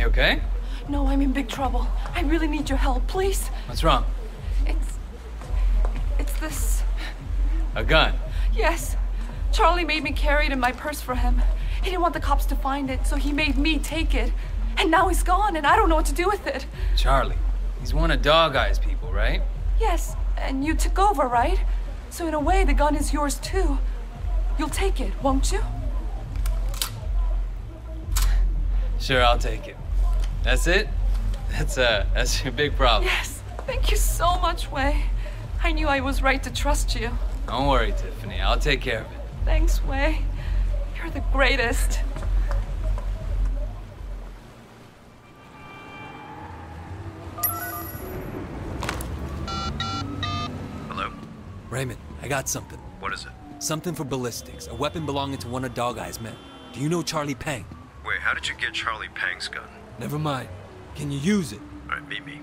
You okay? No, I'm in big trouble. I really need your help, please. What's wrong? It's. It's this. A gun. Yes. Charlie made me carry it in my purse for him. He didn't want the cops to find it, so he made me take it. And now he's gone, and I don't know what to do with it. Charlie. He's one of Dog Eye's people, right? Yes, and you took over, right? So in a way, the gun is yours too. You'll take it, won't you? Sure, I'll take it. That's it? That's, uh, that's your big problem. Yes. Thank you so much, Wei. I knew I was right to trust you. Don't worry, Tiffany. I'll take care of it. Thanks, Wei. You're the greatest. Hello? Raymond, I got something. What is it? Something for ballistics. A weapon belonging to one of Dog Eye's men. Do you know Charlie Pang? Wait, how did you get Charlie Pang's gun? Never mind. Can you use it? Alright, meet me.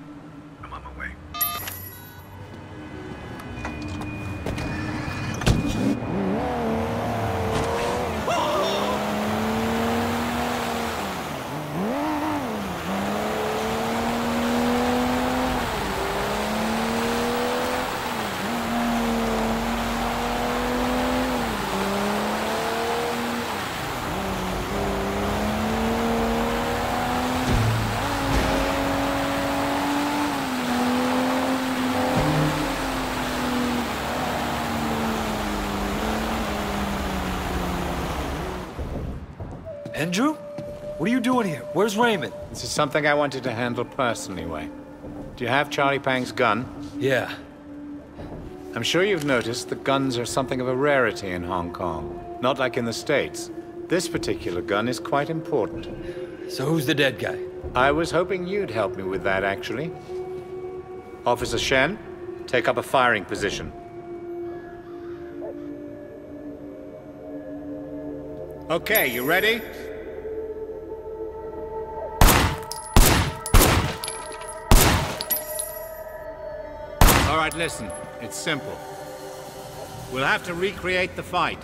Pendrew? What are you doing here? Where's Raymond? This is something I wanted to handle personally, Wei. Do you have Charlie Pang's gun? Yeah. I'm sure you've noticed that guns are something of a rarity in Hong Kong. Not like in the States. This particular gun is quite important. So who's the dead guy? I was hoping you'd help me with that, actually. Officer Shen, take up a firing position. Okay, you ready? All right, listen. It's simple. We'll have to recreate the fight.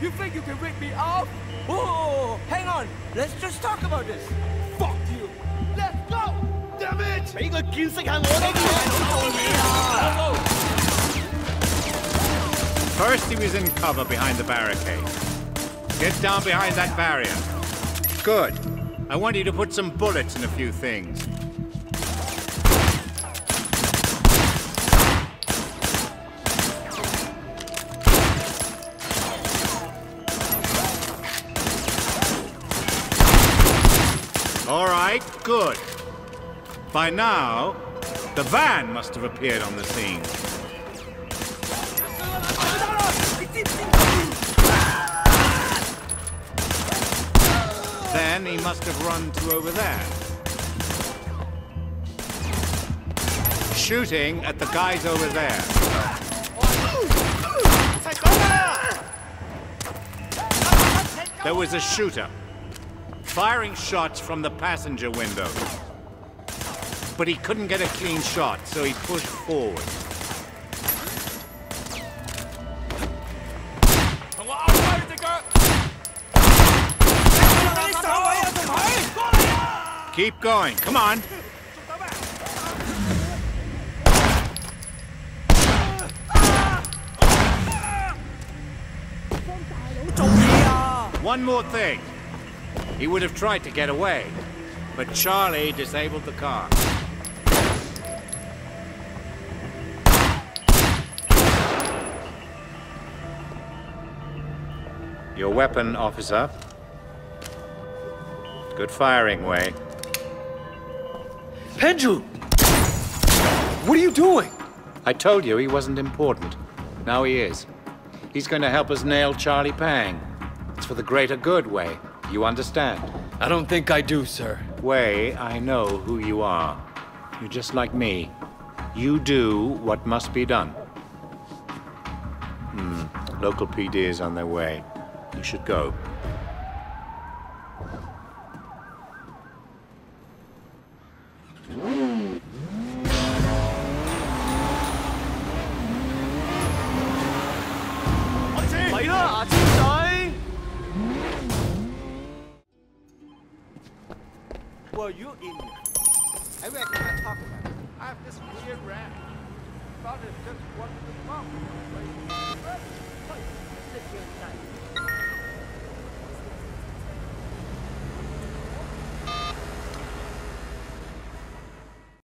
You think you can rip me off? Whoa, hang on. Let's just talk about this. Fuck you. Let's go. Damn it. 俾佢见识下我呢啲嘢。 First, he was in cover behind the barricade. Get down behind that barrier. Good. I want you to put some bullets in a few things. All right, good. By now, the van must have appeared on the scene. Then he must have run to over there. Shooting at the guys over there. There was a shooter. Firing shots from the passenger window. But he couldn't get a clean shot, so he pushed forward. Keep going. Come on. One more thing. He would have tried to get away, but Charlie disabled the car. Your weapon, officer. Good firing, Wei. Pendrew! What are you doing? I told you he wasn't important. Now he is. He's going to help us nail Charlie Pang. It's for the greater good, Wei. You understand? I don't think I do, sir. Wei, I know who you are. You're just like me. You do what must be done. Hmm. Local PD is on their way. You should go. Were you in? I reckon I talk about it. I have this weird rat. Thought it just bump. Sit here